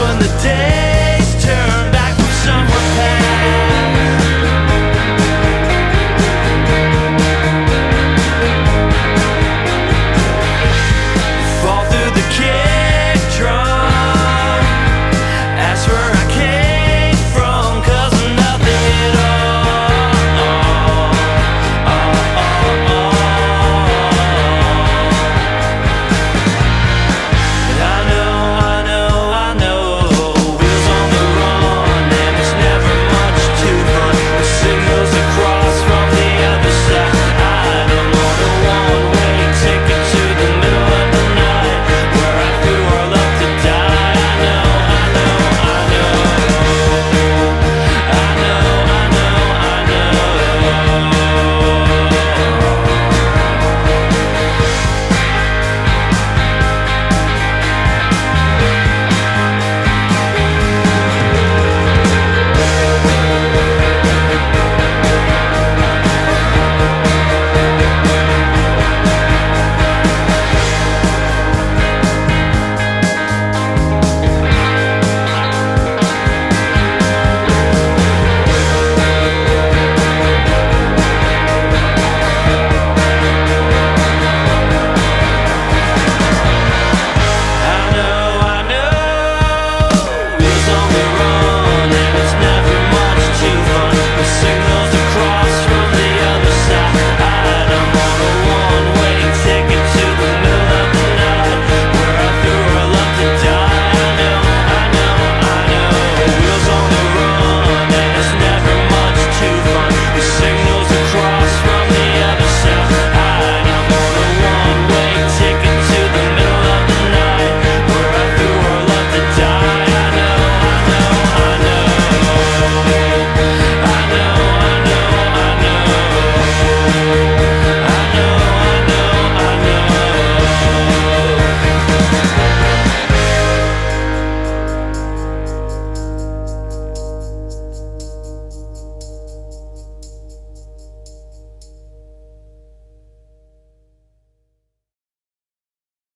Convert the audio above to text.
when the